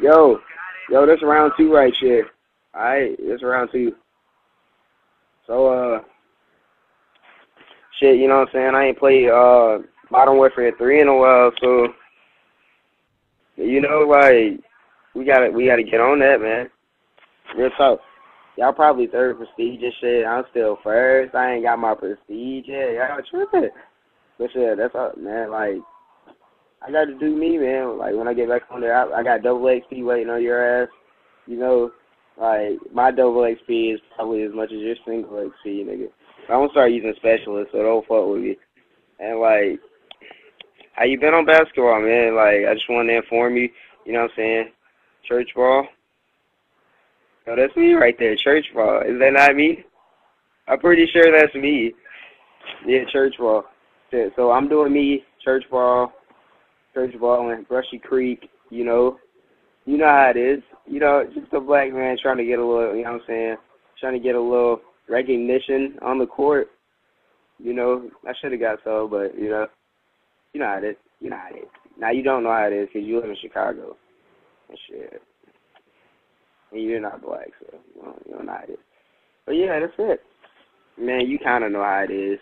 Yo, yo, this round two right here. Alright, this round two. So, uh, shit, you know what I'm saying? I ain't played, uh, Modern Warfare 3 in a while, so, you know, like, we gotta, we gotta get on that, man. Real talk. Y'all probably third prestige and shit. I'm still first. I ain't got my prestige yet. Y'all tripping. But shit, that's up, man. Like, I got to do me, man. Like when I get back on there, I, I got double XP waiting on your ass. You know, like my double XP is probably as much as your single XP, nigga. So I'm gonna start using specialists, so don't fuck with me. And like, how you been on basketball, man? Like, I just wanted to inform you. You know what I'm saying? Church ball. No, that's me right there. Church ball. Is that not me? I'm pretty sure that's me. Yeah, church ball. So I'm doing me, church ball, church ball in Brushy Creek, you know. You know how it is. You know, just a black man trying to get a little, you know what I'm saying, trying to get a little recognition on the court. You know, I should have got so, but, you know, you know how it is. You know how it is. Now, you don't know how it is because you live in Chicago and shit. And you're not black, so you don't, you don't know how it is. But, yeah, that's it. Man, you kind of know how it is.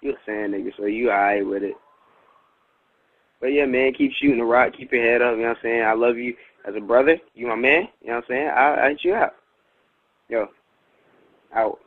You're a sand nigga, so you alright with it. But yeah, man, keep shooting the rock, keep your head up, you know what I'm saying? I love you as a brother. You my man, you know what I'm saying? I'll, I'll hit you out. Yo, out.